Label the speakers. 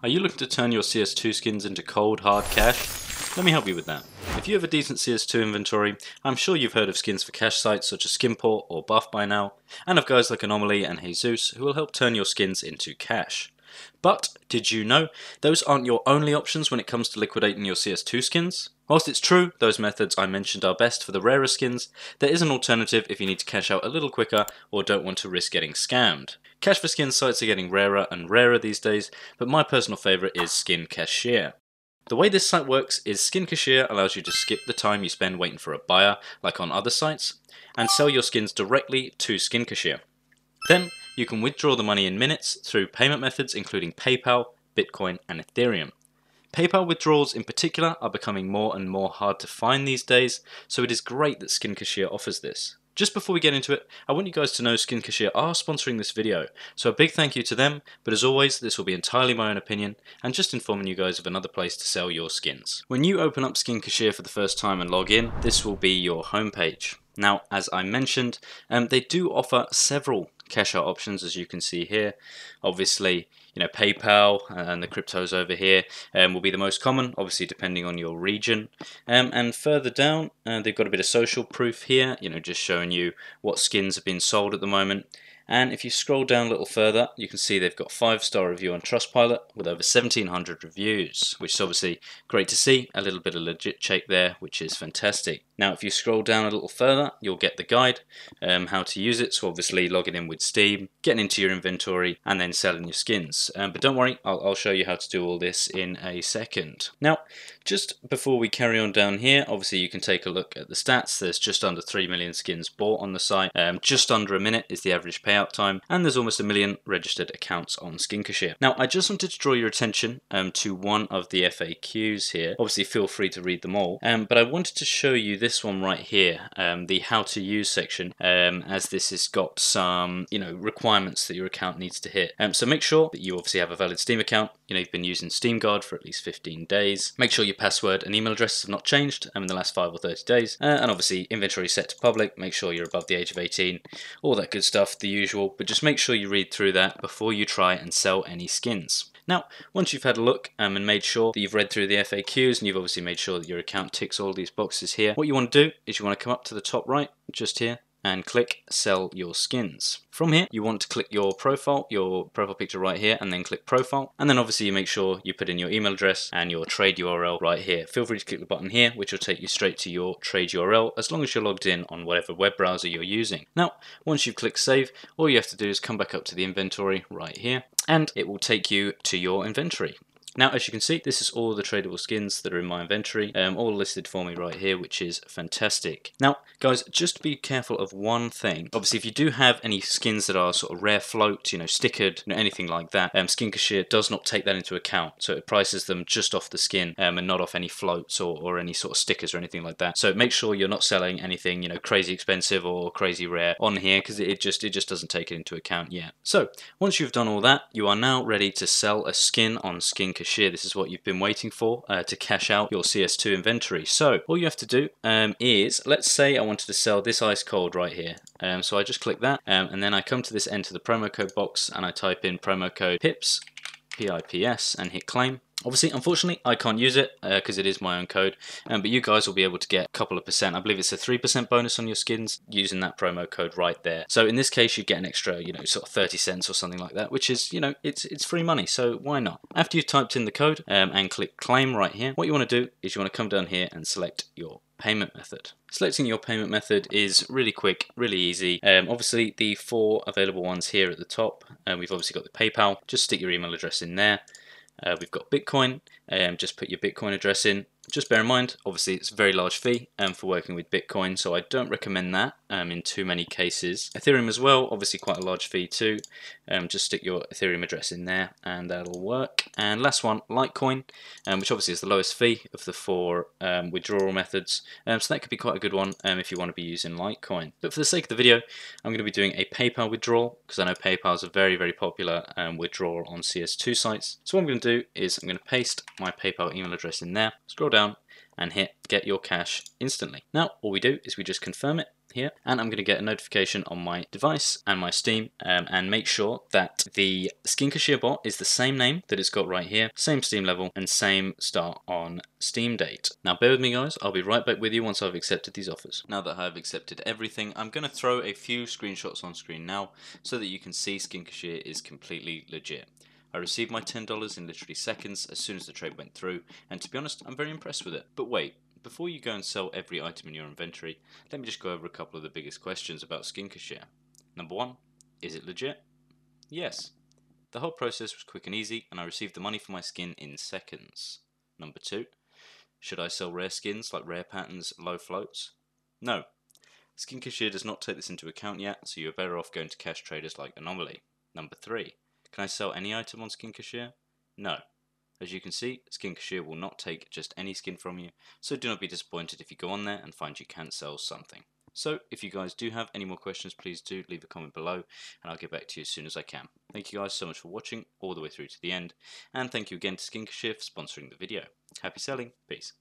Speaker 1: Are you looking to turn your CS2 skins into cold, hard cash? Let me help you with that. If you have a decent CS2 inventory, I'm sure you've heard of skins for cash sites such as Skinport or Buff by now, and of guys like Anomaly and Jesus who will help turn your skins into cash. But, did you know, those aren't your only options when it comes to liquidating your CS2 skins? Whilst it's true those methods I mentioned are best for the rarer skins, there is an alternative if you need to cash out a little quicker or don't want to risk getting scammed. Cash for skin sites are getting rarer and rarer these days, but my personal favourite is Skin Cashier. The way this site works is Skin Cashier allows you to skip the time you spend waiting for a buyer, like on other sites, and sell your skins directly to Skin Cashier. Then, you can withdraw the money in minutes through payment methods including PayPal, Bitcoin, and Ethereum. PayPal withdrawals in particular are becoming more and more hard to find these days, so it is great that Skin Cashier offers this. Just before we get into it, I want you guys to know Skin Cashier are sponsoring this video, so a big thank you to them, but as always, this will be entirely my own opinion, and just informing you guys of another place to sell your skins. When you open up Skin Cashier for the first time and log in, this will be your homepage. Now, as I mentioned, um, they do offer several cash out options as you can see here. Obviously, you know, PayPal and the cryptos over here um, will be the most common, obviously depending on your region. Um, and further down, uh, they've got a bit of social proof here, you know, just showing you what skins have been sold at the moment. And if you scroll down a little further, you can see they've got 5-star review on Trustpilot with over 1700 reviews, which is obviously great to see. A little bit of legit check there, which is fantastic. Now, if you scroll down a little further, you'll get the guide, um, how to use it. So obviously logging in with Steam, getting into your inventory, and then selling your skins. Um, but don't worry, I'll, I'll show you how to do all this in a second. Now, just before we carry on down here, obviously you can take a look at the stats. There's just under 3 million skins bought on the site. Um, just under a minute is the average payout time, and there's almost a million registered accounts on Skin Cashier. Now, I just wanted to draw your attention um, to one of the FAQs here. Obviously, feel free to read them all, um, but I wanted to show you this one right here, um, the how to use section, um, as this has got some, you know, requirements that your account needs to hit. Um, so make sure that you obviously have a valid Steam account. You know, you've been using SteamGuard for at least 15 days. Make sure your password and email address have not changed um, in the last 5 or 30 days. Uh, and obviously, inventory set to public. Make sure you're above the age of 18. All that good stuff, the usual, but just make sure you read through that before you try and sell any skins. Now, once you've had a look um, and made sure that you've read through the FAQs and you've obviously made sure that your account ticks all these boxes here, what you want to do is you want to come up to the top right, just here, and click sell your skins. From here you want to click your profile, your profile picture right here and then click profile and then obviously you make sure you put in your email address and your trade URL right here. Feel free to click the button here which will take you straight to your trade URL as long as you're logged in on whatever web browser you're using. Now once you've clicked save all you have to do is come back up to the inventory right here and it will take you to your inventory. Now, as you can see, this is all the tradable skins that are in my inventory, um, all listed for me right here, which is fantastic. Now, guys, just be careful of one thing. Obviously, if you do have any skins that are sort of rare float, you know, stickered, you know, anything like that, um, Skin Cashier does not take that into account. So it prices them just off the skin um, and not off any floats or, or any sort of stickers or anything like that. So make sure you're not selling anything, you know, crazy expensive or crazy rare on here because it just it just doesn't take it into account yet. So once you've done all that, you are now ready to sell a skin on Skin Cashier year, this is what you've been waiting for uh, to cash out your CS2 inventory. So all you have to do um, is, let's say I wanted to sell this Ice Coaled right here. Um, so I just click that um, and then I come to this enter the promo code box and I type in promo code PIPS, P-I-P-S and hit claim. Obviously, unfortunately, I can't use it because uh, it is my own code, um, but you guys will be able to get a couple of percent. I believe it's a 3% bonus on your skins using that promo code right there. So in this case, you get an extra, you know, sort of 30 cents or something like that, which is, you know, it's it's free money, so why not? After you've typed in the code um, and click claim right here, what you want to do is you want to come down here and select your payment method. Selecting your payment method is really quick, really easy. Um, obviously, the four available ones here at the top, uh, we've obviously got the PayPal. Just stick your email address in there. Uh, we've got Bitcoin, um, just put your Bitcoin address in. Just bear in mind, obviously it's a very large fee um, for working with Bitcoin, so I don't recommend that um, in too many cases. Ethereum as well, obviously quite a large fee too. Um, just stick your Ethereum address in there and that'll work. And last one, Litecoin, um, which obviously is the lowest fee of the four um, withdrawal methods. Um, so that could be quite a good one um, if you want to be using Litecoin. But for the sake of the video, I'm going to be doing a PayPal withdrawal because I know PayPal is a very, very popular withdrawal on CS2 sites. So what I'm going to do is I'm going to paste my PayPal email address in there, scroll down and hit get your cash instantly. Now all we do is we just confirm it here, and I'm going to get a notification on my device and my Steam, um, and make sure that the Skin Cashier bot is the same name that it's got right here, same Steam level, and same start on Steam date. Now bear with me guys, I'll be right back with you once I've accepted these offers. Now that I've accepted everything, I'm going to throw a few screenshots on screen now so that you can see Skin Cashier is completely legit. I received my $10 in literally seconds as soon as the trade went through, and to be honest, I'm very impressed with it. But wait, before you go and sell every item in your inventory, let me just go over a couple of the biggest questions about Skin Cashier. Number one, is it legit? Yes. The whole process was quick and easy, and I received the money for my skin in seconds. Number two, should I sell rare skins like rare patterns, low floats? No. Skin Cashier does not take this into account yet, so you're better off going to cash traders like Anomaly. Number three, can I sell any item on Skin Cashier? No. As you can see, Skin Cashier will not take just any skin from you, so do not be disappointed if you go on there and find you can't sell something. So, if you guys do have any more questions, please do leave a comment below, and I'll get back to you as soon as I can. Thank you guys so much for watching all the way through to the end, and thank you again to Skin Cashier for sponsoring the video. Happy selling, peace.